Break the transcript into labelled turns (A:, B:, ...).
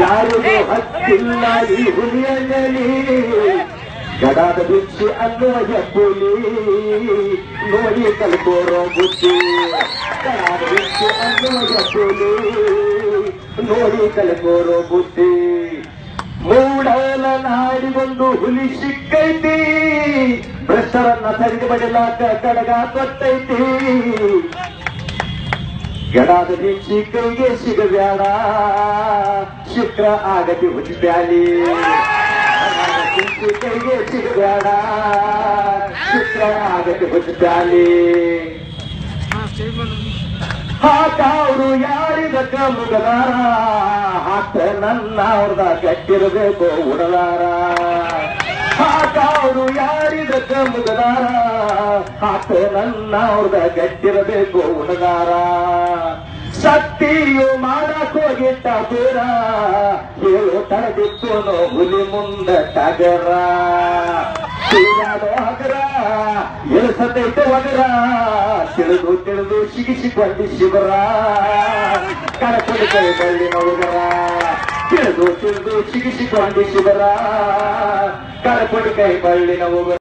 A: ಯಾರಿಗೂ ಹಕ್ಕಿಲ್ಲ, ಈ ಹುಲಿಯಲ್ಲಿ ಗಡಾದ ಬಿಚ್ಚಿ ಅನ್ನುವ ಹೆಬ್ಬುಲಿ, ನೋಡಿ ಕಲ್ಕೋರೋ ಬುದ್ಧಿ. ಗಡಾದ ಬಿಚ್ಚಿ ಅನ್ನುವ ಹೆಬ್ಬುಲಿ, ನೋಡಿ ಕಲ್ಕೋರೋ ಬುದ್ಧಿ. ಮೂಡಲ ನಾಡಿ ಒಂದು ಹುಲಿ ಸಿಕ್ಕೈತಿ, ಭ್ರಷ್ಟರನ್ನ ಸರಿದು ಬಡಿಲಾಕ ಕಡಗ ಕೊಟ್ಟೈತಿ ಗಡಾದ ಬಿಚ್ಚಿ ಕೈಗೆ ಸಿಗಬ್ಯಾಡ ಶುಕ್ರ ಆಗತಿ ಹುಚ್ಚ್ಯಾಲಿ ಬಿಚ್ಚಿ ಕೈಗೆ ಸಿಗಬ್ಯಾಡ ಶುಕ್ರ ಆಗತಿ ಹುಚ್ಚ್ಯಾಲಿ ಹಾಕವ್ರು ಯಾರಿದಕ್ಕ ಮುಗದಾರ ಹಾಕ ನನ್ನ ಅವ್ರದ ಗಟ್ಟಿರಬೇಕು ಉಡಲಾರ ಹಾಕವ್ರು ಯಾರಿದಕ್ಕ ಮುಗದಾರ ಹಾಕ ನನ್ನ ಅವ್ರದ ಗಟ್ಟಿರಬೇಕು ಉಡಗಾರ ಸತ್ತಿಯು ಮಾಡಕೋಗಿಟ್ಟ ಹೋಗಿಟ್ಟ ಏಳು ತಡೆದಿತ್ತು ಹುಲಿ ಮುಂದ ಟಗರ. ತಿರುಗಾಡೋ ಹಗರ ಎಳಸತೈತೆ ಒಗರ. ತಿಳಿದು ತಿಳಿದು ಸಿಗಿಸಿಕೊಂಡು ಶಿವರ ಕಳಕಳಿ ಕೈ ನೋಡುಗರ ತಿಳಿದು ತಿಳಿದು ಸಿಗಿಸಿಕೊಂಡು ಶಿವರ ಕಳಕಳಿ ಕೈ ಉಗರ